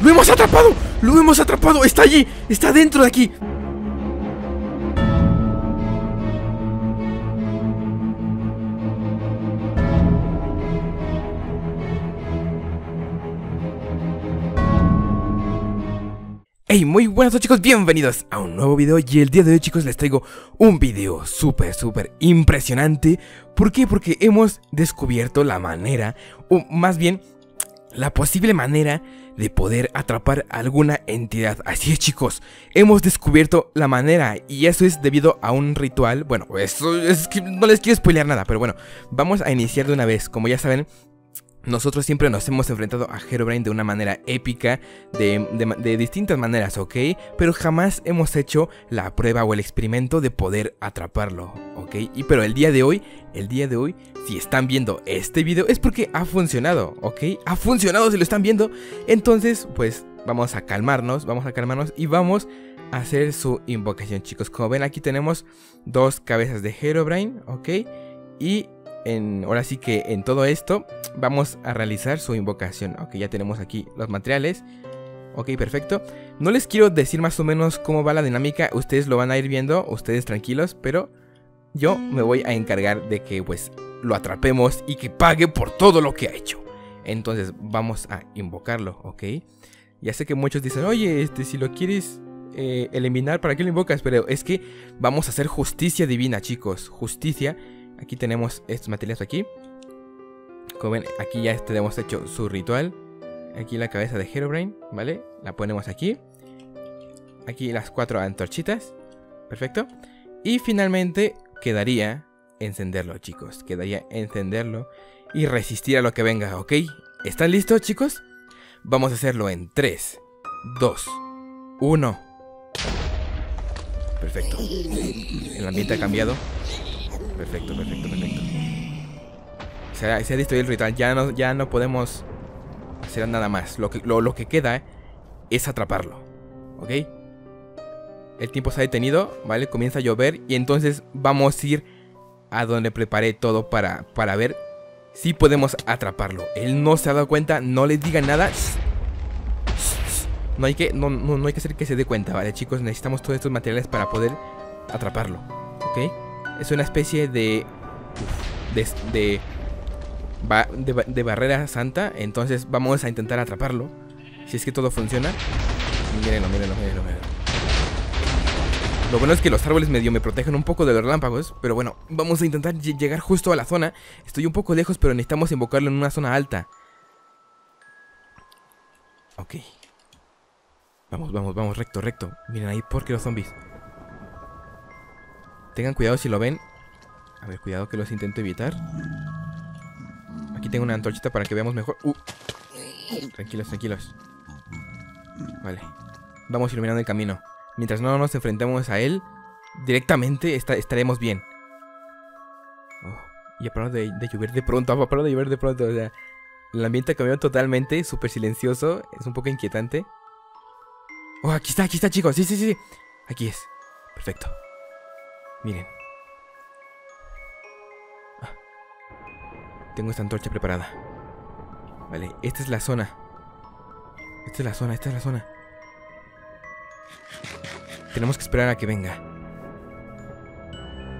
¡Lo hemos atrapado! ¡Lo hemos atrapado! ¡Está allí! ¡Está dentro de aquí! Hey, muy buenas noches chicos, bienvenidos a un nuevo video y el día de hoy chicos les traigo un video súper súper impresionante ¿Por qué? Porque hemos descubierto la manera, o más bien la posible manera de poder atrapar alguna entidad. Así es chicos, hemos descubierto la manera y eso es debido a un ritual. Bueno, eso es que no les quiero spoilear nada, pero bueno, vamos a iniciar de una vez. Como ya saben, nosotros siempre nos hemos enfrentado a Herobrine de una manera épica, de, distintas maneras, ¿ok? Pero jamás hemos hecho la prueba o el experimento de poder atraparlo, ¿ok? Y pero el día de hoy, el día de hoy, si están viendo este video es porque ha funcionado, ¿ok? Ha funcionado si lo están viendo. Entonces, pues vamos a calmarnos, vamos a calmarnos y vamos a hacer su invocación, chicos. Como ven, aquí tenemos dos cabezas de Herobrine, ¿ok? Y ahora sí que en todo esto vamos a realizar su invocación. Ok, ya tenemos aquí los materiales. Ok, perfecto. No les quiero decir más o menos cómo va la dinámica. Ustedes lo van a ir viendo, ustedes tranquilos. Pero yo me voy a encargar de que pues lo atrapemos y que pague por todo lo que ha hecho. Entonces vamos a invocarlo, ok. Ya sé que muchos dicen, oye, este, si lo quieres eh, eliminar, ¿para qué lo invocas? Pero es que vamos a hacer justicia divina, chicos. Justicia Aquí tenemos estos materiales aquí. Como ven, aquí ya tenemos hecho su ritual. Aquí la cabeza de Herobrine, ¿vale? La ponemos aquí. Aquí las cuatro antorchitas. Perfecto. Y finalmente quedaría encenderlo, chicos. Quedaría encenderlo y resistir a lo que venga, ¿ok? ¿Están listos, chicos? Vamos a hacerlo en 3, 2, 1. Perfecto. El ambiente ha cambiado. Perfecto, perfecto, perfecto. Se ha, se destruido el ritual. Ya no, ya no podemos hacer nada más. Lo que, lo, que queda es atraparlo. ¿Ok? El tiempo se ha detenido, ¿vale? Comienza a llover y entonces vamos a ir a donde preparé todo para, para ver si podemos atraparlo. Él no se ha dado cuenta, no le diga nada. No hay que, no, no, no hay que hacer que se dé cuenta, ¿vale? Chicos, necesitamos todos estos materiales para poder atraparlo. ¿Ok? Es una especie de... De, de, barrera santa. Entonces vamos a intentar atraparlo. Si es que todo funciona. Mírenlo, mírenlo, mírenlo, mírenlo. Lo bueno es que los árboles medio me protegen un poco de los relámpagos. Pero bueno, vamos a intentar llegar justo a la zona. Estoy un poco lejos, pero necesitamos invocarlo en una zona alta. Ok. Vamos, vamos, vamos, recto, recto. Miren ahí, porque los zombies. Tengan cuidado si lo ven. A ver, cuidado que los intento evitar. Aquí tengo una antorchita para que veamos mejor. Uh. Tranquilos, tranquilos. Vale. Vamos iluminando el camino. Mientras no nos enfrentemos a él, directamente estaremos bien. Oh, y ha parado de, llover de pronto, ha parado de llover de pronto. O sea, el ambiente ha cambiado totalmente, súper silencioso. Es un poco inquietante. Oh, aquí está, aquí está, chicos. Sí, sí, sí. Aquí es. Perfecto. Miren. Ah. Tengo esta antorcha preparada. Vale, esta es la zona. Esta es la zona, esta es la zona. Tenemos que esperar a que venga.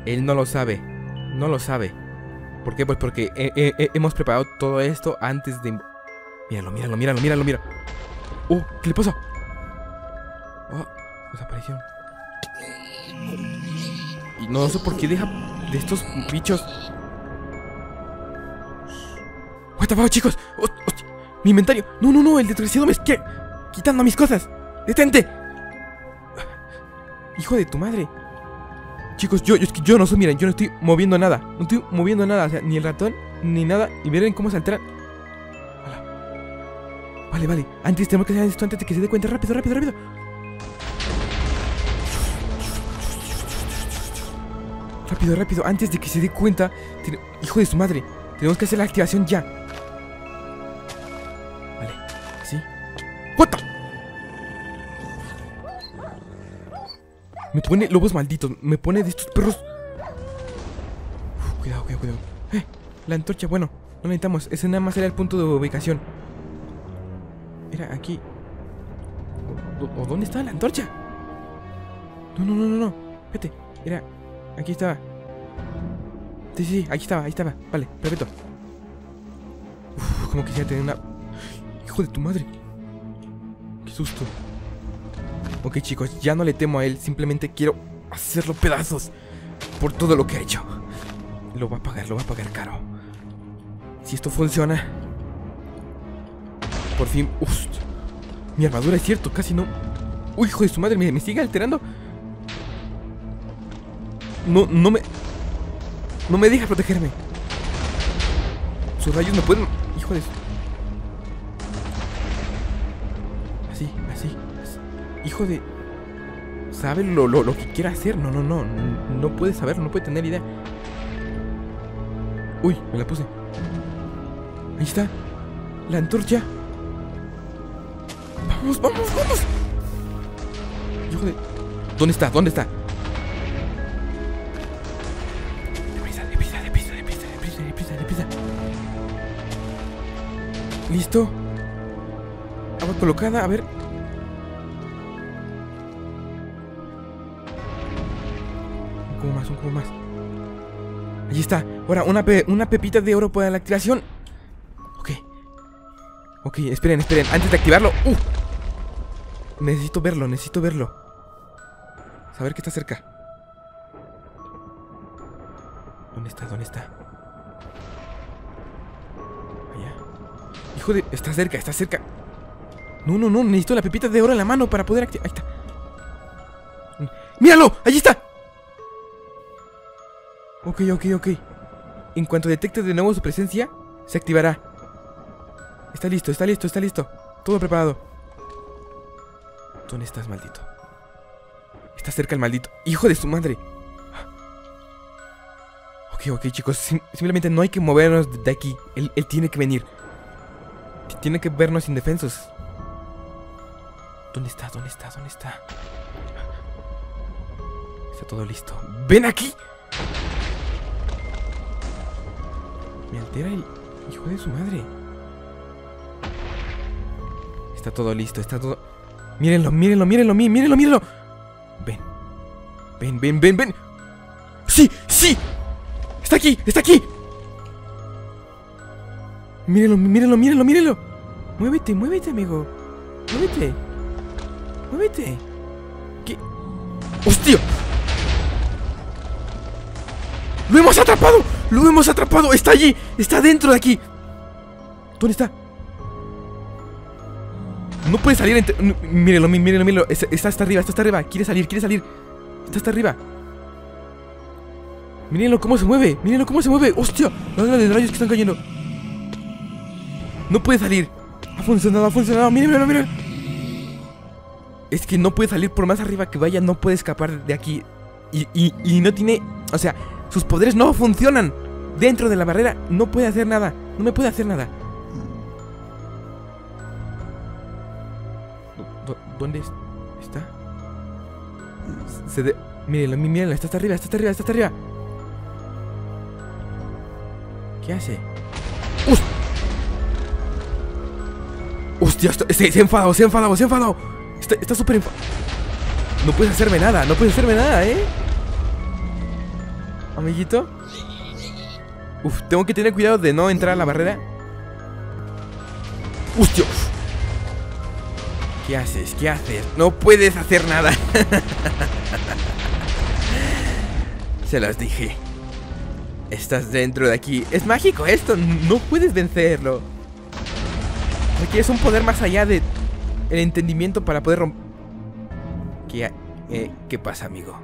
Él no lo sabe. No lo sabe. ¿Por qué? Pues porque hemos preparado todo esto antes de... Míralo, míralo, míralo, míralo, míralo. ¡Oh! ¿Qué le pasó? ¡Oh! Desapareció. No sé por qué deja de estos bichos. What the fuck, chicos. mi inventario. No, no, no. El desgraciado me está quitando mis cosas. Detente. Hijo de tu madre. Chicos, yo, que yo no soy, miren, yo no estoy moviendo nada. No estoy moviendo nada, o sea, ni el ratón, ni nada. Y miren cómo se. Vale, vale. Antes tenemos que hacer esto antes de que se dé cuenta. Rápido, rápido, rápido. Rápido, rápido, antes de que se dé cuenta. Hijo de su madre, tenemos que hacer la activación ya. Vale, ¿sí? ¡What Me pone lobos malditos, me pone de estos perros. cuidado, cuidado, cuidado. Eh, la antorcha, bueno, no necesitamos. Ese nada más era el punto de ubicación. Era aquí. ¿O, dónde está la antorcha? No, no, no, no, no. Vete. Era. Aquí estaba. Sí, sí, sí, aquí estaba, ahí estaba. Vale, perfecto. Uf, como quisiera tener una. Hijo de tu madre. Qué susto. Ok, chicos, ya no le temo a él. Simplemente quiero hacerlo pedazos. Por todo lo que ha hecho. Lo va a pagar, lo va a pagar caro. Si esto funciona. Por fin. Uf, mi armadura es cierto, casi no. Uy, hijo de su madre, me, me sigue alterando. No, no me. No me deja protegerme. Sus rayos me pueden. Hijo de. Así, así. Hijo de. ¿Sabe lo, lo, lo que quiere hacer? No, no, no. No puede saberlo, no puede tener idea. Uy, me la puse. Ahí está. La antorcha. Vamos, vamos, vamos. Hijo de. ¿Dónde está? ¿Dónde está? Listo. Agua colocada, a ver. Un cubo más, un cubo más. Allí está. Ahora, una, una pepita de oro para la activación. Ok. Ok, esperen, esperen. Antes de activarlo. ¡Uh! Necesito verlo, necesito verlo. Saber que está cerca. ¿Dónde está? ¿Dónde está? Allá. Hijo de... Está cerca, está cerca. No, no, no. Necesito la pepita de oro en la mano para poder activar. Ahí está. ¡Míralo! ¡Allí está! Ok, ok, ok. En cuanto detecte de nuevo su presencia, se activará. Está listo, está listo, está listo. Todo preparado. ¿Dónde estás, maldito? Está cerca el maldito. ¡Hijo de su madre! Ok, ok, chicos. sim- simplemente no hay que movernos de aquí. Él, él tiene que venir. Tiene que vernos indefensos. ¿Dónde está? ¿Dónde está? ¿Dónde está? Está todo listo. ¡Ven aquí! Me altera el hijo de su madre. Está todo listo, está todo. Mírenlo, mírenlo, mírenlo, mí- mírenlo, mírenlo. Ven. Ven, ven, ven, ven. ¡Sí! ¡Sí! ¡Está aquí! ¡Está aquí! Mírenlo, mírenlo, mírenlo, mírenlo. Muévete, muévete, amigo. Muévete. Muévete. ¿Qué? ¡Hostia! ¡Lo hemos atrapado! ¡Lo hemos atrapado! ¡Está allí! ¡Está dentro de aquí! ¿Dónde está? No puede salir entre... no, Mírenlo, mí- mírenlo, mírenlo Está, hasta arriba, está hasta arriba Quiere salir, quiere salir Está hasta arriba Mírenlo cómo se mueve Mírenlo cómo se mueve ¡Hostia! La de rayos que están cayendo No puede salir Ha funcionado, ha funcionado Mírenlo, mírenlo Es que no puede salir por más arriba que vaya No puede escapar de aquí y, y, y no tiene... O sea, sus poderes no funcionan Dentro de la barrera no puede hacer nada No me puede hacer nada ¿Dó- dó- ¿Dónde es- está? Se de... Mírenlo, mí- mírenlo, está hasta arriba, está hasta arriba, está hasta arriba. ¿Qué hace? ¡Hostia! ¡Hostia! esto- Se, se ha enfadado, se ha enfadado, se ha enfadado. Está está súper enfadado. No puedes hacerme nada, no puedes hacerme nada, ¿eh? Amiguito. Uf, tengo que tener cuidado de no entrar a la barrera. ¡Hostia! ¿Qué haces? ¿Qué haces? No puedes hacer nada. Se los dije. Estás dentro de aquí. Es mágico esto. No puedes vencerlo. Requieres un poder más allá de el entendimiento para poder romper. ¿Qué, ha- eh, ¿Qué pasa, amigo?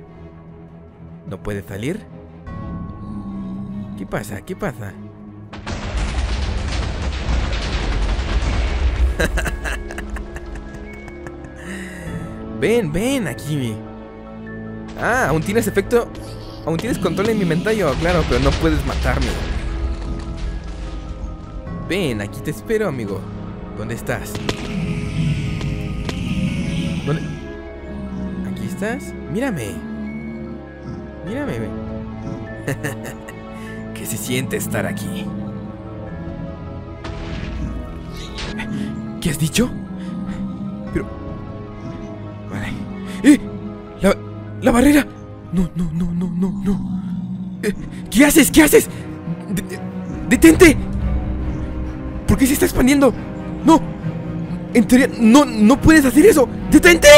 ¿No puede salir? ¿Qué pasa? ¿Qué pasa? ven, ven aquí. Ah, aún tienes efecto. Aún tienes control en mi inventario, claro, pero no puedes matarme. Ven, aquí te espero, amigo. ¿Dónde estás? ¿Dónde? ¿Aquí estás? Mírame. Mírame. ¿Qué se siente estar aquí? ¿Qué has dicho? Pero... ¡Eh! La, la barrera. No, no, no, no, no, no. Eh, ¿Qué haces? ¿Qué haces? De- de- ¡Detente! ¿Por qué se está expandiendo? No. En teoría, no, no puedes hacer eso. ¡Detente!